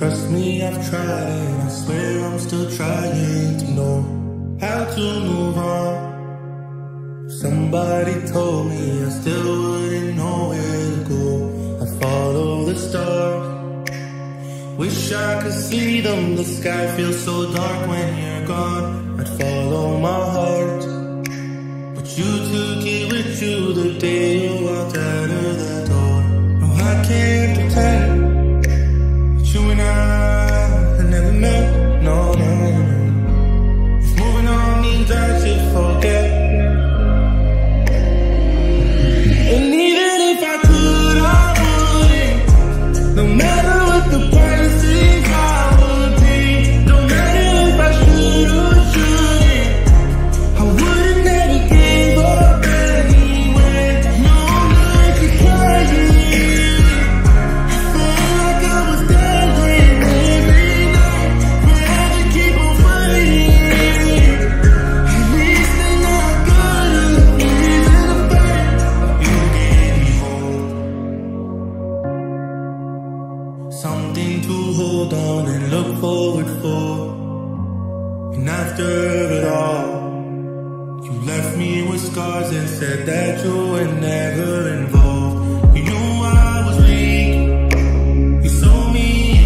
Trust me, I've tried and I swear I'm still trying to know how to move on. Somebody told me I still wouldn't know where to go. I follow the stars. Wish I could see them. The sky feels so dark when you're gone. I'd follow my heart. But you took it with you the day you walked out of the door. No, I can't Something to hold on and look forward for. And after it all, you left me with scars and said that you were never involved. You knew I was weak. You me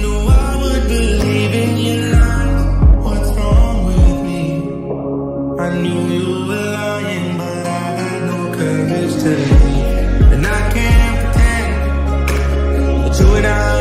knew I would believe in your lies. What's wrong with me? I knew you were lying, but I had no courage to leave. down.